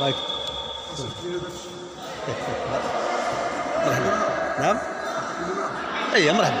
نعم. الله مرحبا نعم. اي مرحبا.